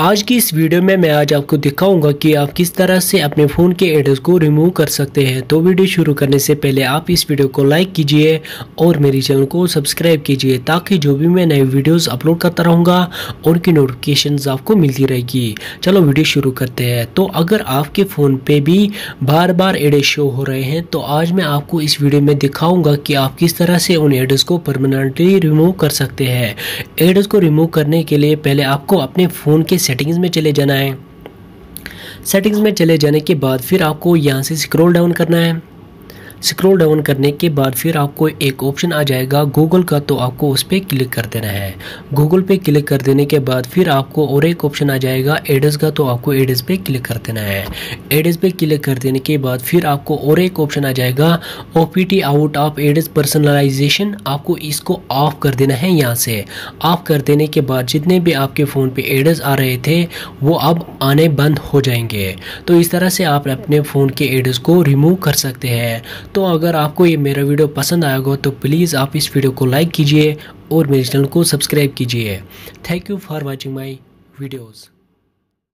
आज की इस वीडियो में मैं आज आपको दिखाऊँगा कि आप किस तरह से अपने फ़ोन के एड्रेस को रिमूव कर सकते हैं। तो वीडियो शुरू करने से पहले आप इस वीडियो को लाइक कीजिए और मेरे चैनल को सब्सक्राइब कीजिए, ताकि जो भी मैं नए वीडियोस अपलोड करता रहूँगा, उनकी नोटिफिकेशन आपको मिलती रहेगी। चलो वीडियो शुरू करते हैं। तो अगर आपके फ़ोन पर भी बार बार एड्रेस शो हो रहे हैं तो आज मैं आपको इस वीडियो में दिखाऊँगा कि आप किस तरह से उन एड्रेस को परमानेंटली रिमूव कर सकते हैं। एड्रेस को रिमूव करने के लिए पहले आपको अपने फ़ोन के सेटिंग्स में चले जाना है। सेटिंग्स में चले जाने के बाद फिर आपको यहाँ से स्क्रॉल डाउन करना है। स्क्रॉल डाउन करने के बाद फिर आपको एक ऑप्शन आ जाएगा गूगल का तो आपको उस पर क्लिक कर देना है। गूगल पे क्लिक कर देने के बाद फिर आपको और एक ऑप्शन आ जाएगा एड्रेस का तो आपको एड्रेस पे क्लिक कर देना है। एड्रेस पे क्लिक कर देने के बाद फिर आपको और एक ऑप्शन आ जाएगा ओ आउट ऑफ़ एड्रेस पर्सनलाइजेशन आपको इसको ऑफ़ कर देना है यहाँ से। ऑफ़ कर देने के बाद जितने भी आपके फ़ोन पे एड्रेस आ रहे थे, वो अब आने बंद हो जाएँगे। तो इस तरह से आप अपने फ़ोन के एड्रेस को रिमूव कर सकते हैं। तो अगर आपको ये मेरा वीडियो पसंद आया आएगा तो प्लीज़ आप इस वीडियो को लाइक कीजिए और मेरे चैनल को सब्सक्राइब कीजिए। Thank you for watching my videos